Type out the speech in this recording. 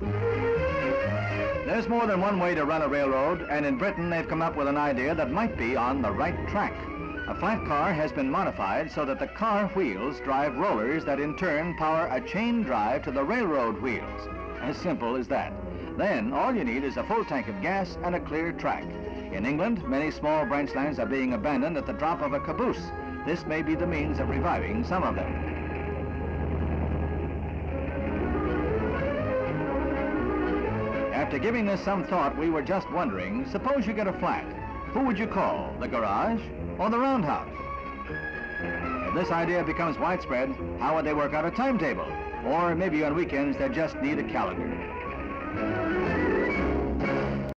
There's more than one way to run a railroad, and in Britain they've come up with an idea that might be on the right track. A flat car has been modified so that the car wheels drive rollers that in turn power a chain drive to the railroad wheels. As simple as that. Then all you need is a full tank of gas and a clear track. In England, many small branch lines are being abandoned at the drop of a caboose. This may be the means of reviving some of them. After giving this some thought, we were just wondering, suppose you get a flat. Who would you call, the garage or the roundhouse? If this idea becomes widespread, how would they work out a timetable? Or maybe on weekends they just need a calendar.